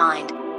mind.